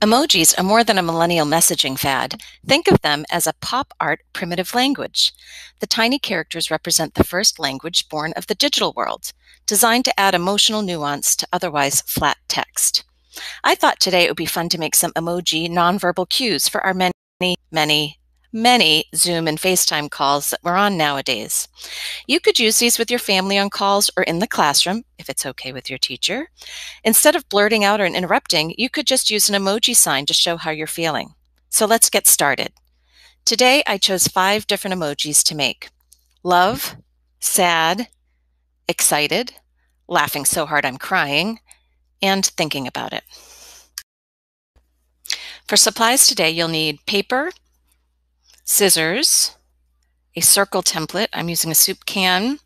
Emojis are more than a millennial messaging fad. Think of them as a pop art primitive language. The tiny characters represent the first language born of the digital world, designed to add emotional nuance to otherwise flat text. I thought today it would be fun to make some emoji nonverbal cues for our many, many, many Zoom and FaceTime calls that we're on nowadays. You could use these with your family on calls or in the classroom, if it's okay with your teacher. Instead of blurting out or interrupting, you could just use an emoji sign to show how you're feeling. So let's get started. Today, I chose five different emojis to make. Love, sad, excited, laughing so hard I'm crying, and thinking about it. For supplies today, you'll need paper, scissors, a circle template. I'm using a soup can,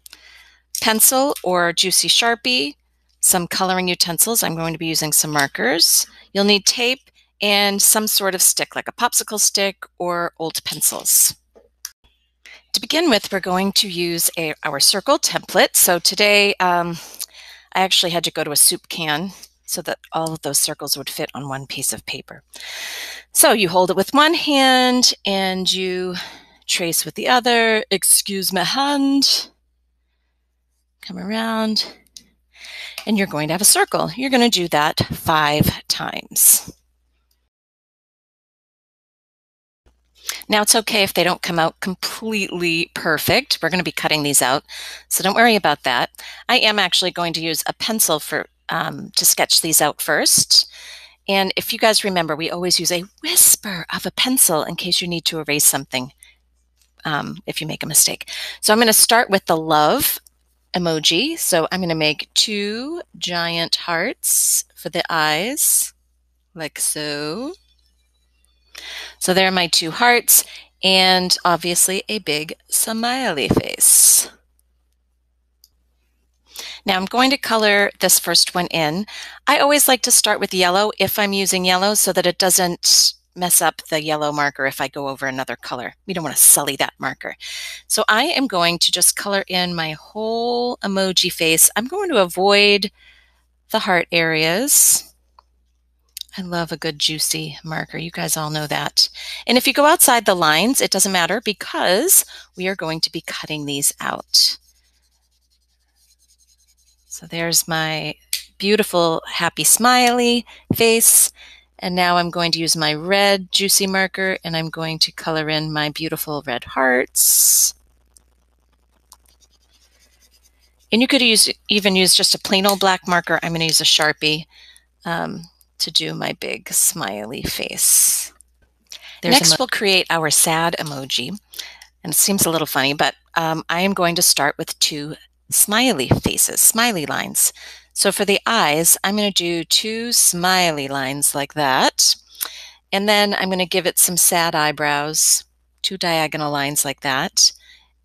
pencil or juicy Sharpie, some coloring utensils. I'm going to be using some markers. You'll need tape and some sort of stick, like a popsicle stick or old pencils. To begin with, we're going to use a, our circle template. So today, um, I actually had to go to a soup can so that all of those circles would fit on one piece of paper. So you hold it with one hand and you trace with the other. Excuse my hand. Come around. And you're going to have a circle. You're going to do that five times. Now it's okay if they don't come out completely perfect. We're going to be cutting these out, so don't worry about that. I am actually going to use a pencil for um, to sketch these out first. And if you guys remember, we always use a whisper of a pencil in case you need to erase something um, if you make a mistake. So I'm going to start with the love emoji. So I'm going to make two giant hearts for the eyes, like so. So there are my two hearts, and obviously a big smiley face. Now I'm going to color this first one in. I always like to start with yellow if I'm using yellow so that it doesn't mess up the yellow marker if I go over another color. We don't want to sully that marker. So I am going to just color in my whole emoji face. I'm going to avoid the heart areas. I love a good juicy marker. You guys all know that. And if you go outside the lines, it doesn't matter because we are going to be cutting these out. So there's my beautiful happy smiley face. And now I'm going to use my red juicy marker and I'm going to color in my beautiful red hearts. And you could use even use just a plain old black marker. I'm going to use a Sharpie um, to do my big smiley face. There's Next, we'll create our sad emoji. And it seems a little funny, but um, I am going to start with two smiley faces, smiley lines. So for the eyes, I'm going to do two smiley lines like that. And then I'm going to give it some sad eyebrows, two diagonal lines like that.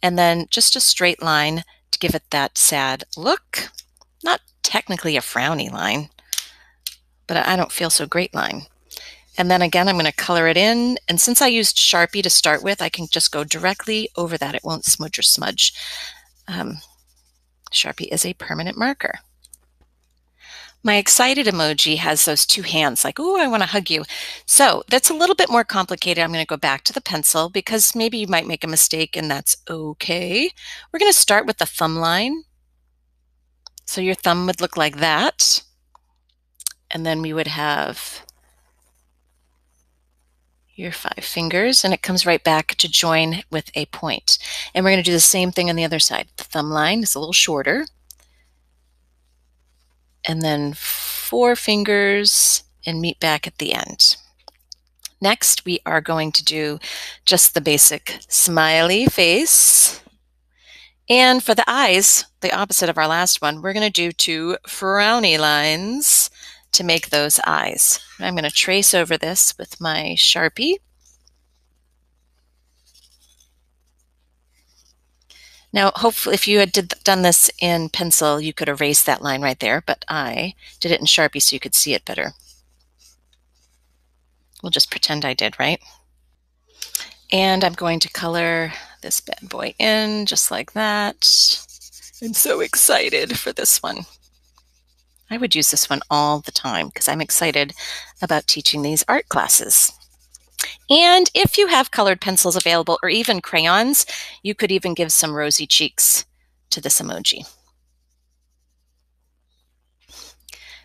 And then just a straight line to give it that sad look. Not technically a frowny line, but I don't feel so great line. And then again, I'm going to color it in. And since I used Sharpie to start with, I can just go directly over that. It won't smudge or smudge. Um, Sharpie is a permanent marker. My excited emoji has those two hands like, oh, I want to hug you. So that's a little bit more complicated. I'm going to go back to the pencil because maybe you might make a mistake and that's okay. We're going to start with the thumb line. So your thumb would look like that. And then we would have your five fingers and it comes right back to join with a point. And we're going to do the same thing on the other side. The thumb line is a little shorter. And then four fingers and meet back at the end. Next, we are going to do just the basic smiley face. And for the eyes, the opposite of our last one, we're going to do two frowny lines to make those eyes. I'm going to trace over this with my Sharpie. Now, hopefully, if you had did, done this in pencil, you could erase that line right there, but I did it in Sharpie so you could see it better. We'll just pretend I did, right? And I'm going to color this bad boy in just like that. I'm so excited for this one. I would use this one all the time because I'm excited about teaching these art classes. And if you have colored pencils available or even crayons, you could even give some rosy cheeks to this emoji.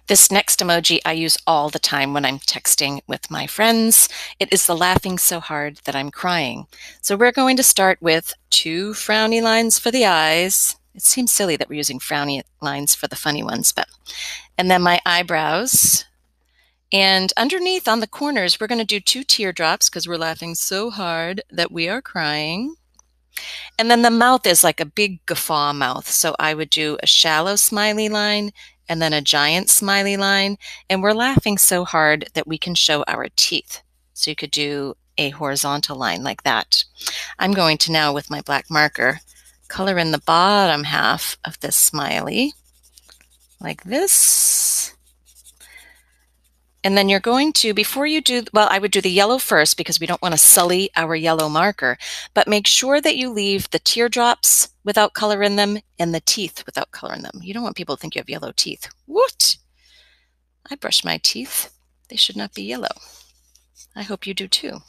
This next emoji I use all the time when I'm texting with my friends. It is the laughing so hard that I'm crying. So we're going to start with two frowny lines for the eyes. It seems silly that we're using frowny lines for the funny ones, but and then my eyebrows. And underneath on the corners, we're going to do two teardrops because we're laughing so hard that we are crying. And then the mouth is like a big guffaw mouth. So I would do a shallow smiley line and then a giant smiley line. And we're laughing so hard that we can show our teeth. So you could do a horizontal line like that. I'm going to now, with my black marker, color in the bottom half of this smiley like this. And then you're going to, before you do, well, I would do the yellow first because we don't want to sully our yellow marker, but make sure that you leave the teardrops without color in them and the teeth without color in them. You don't want people to think you have yellow teeth. What? I brush my teeth. They should not be yellow. I hope you do too.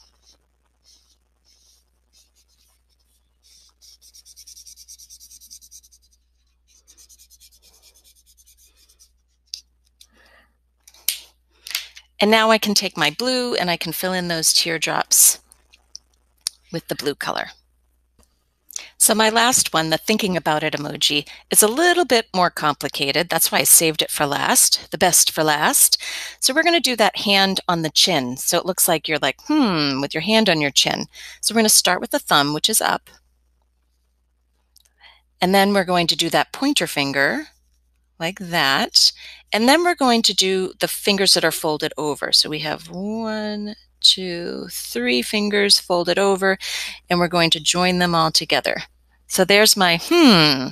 And now I can take my blue and I can fill in those teardrops with the blue color. So my last one, the thinking about it emoji, is a little bit more complicated. That's why I saved it for last, the best for last. So we're going to do that hand on the chin. So it looks like you're like, hmm, with your hand on your chin. So we're going to start with the thumb, which is up. And then we're going to do that pointer finger like that. And then we're going to do the fingers that are folded over. So we have one, two, three fingers folded over, and we're going to join them all together. So there's my hmm.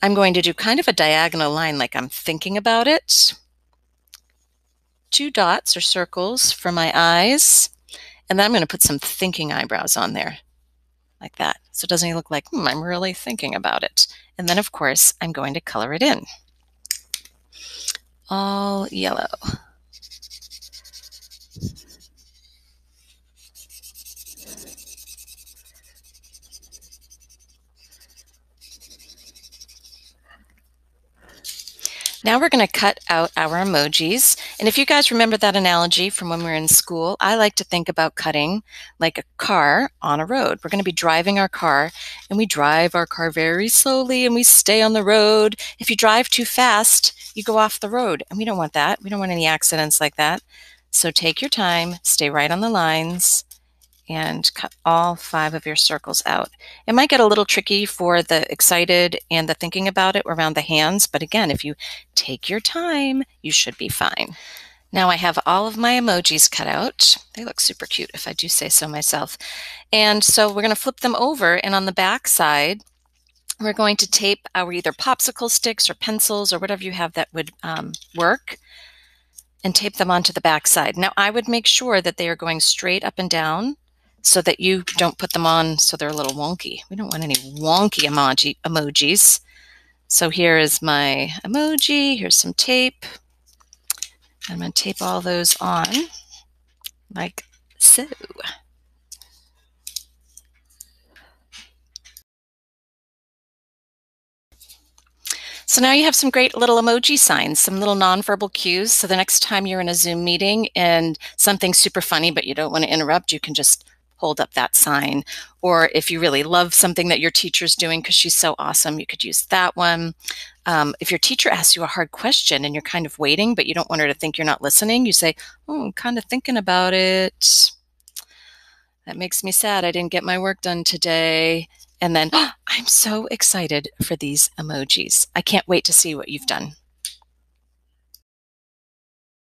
I'm going to do kind of a diagonal line like I'm thinking about it. Two dots or circles for my eyes. And then I'm going to put some thinking eyebrows on there like that. So it doesn't look like, hmm, I'm really thinking about it. And then, of course, I'm going to color it in all yellow. Now we're going to cut out our emojis. And if you guys remember that analogy from when we were in school, I like to think about cutting like a car on a road. We're going to be driving our car and we drive our car very slowly and we stay on the road. If you drive too fast, you go off the road and we don't want that. We don't want any accidents like that. So take your time, stay right on the lines, and cut all five of your circles out. It might get a little tricky for the excited and the thinking about it around the hands, but again, if you take your time, you should be fine. Now I have all of my emojis cut out. They look super cute if I do say so myself. And so we're going to flip them over and on the back side, we're going to tape our either popsicle sticks or pencils or whatever you have that would um, work and tape them onto the back side. Now I would make sure that they are going straight up and down so that you don't put them on so they're a little wonky. We don't want any wonky emoji emojis. So here is my emoji. Here's some tape. I'm going to tape all those on like so. So now you have some great little emoji signs, some little nonverbal cues. So the next time you're in a Zoom meeting and something's super funny, but you don't want to interrupt, you can just hold up that sign. Or if you really love something that your teacher's doing because she's so awesome, you could use that one. Um, if your teacher asks you a hard question and you're kind of waiting, but you don't want her to think you're not listening, you say, Oh, I'm kind of thinking about it. That makes me sad. I didn't get my work done today. And then, oh, I'm so excited for these emojis. I can't wait to see what you've done.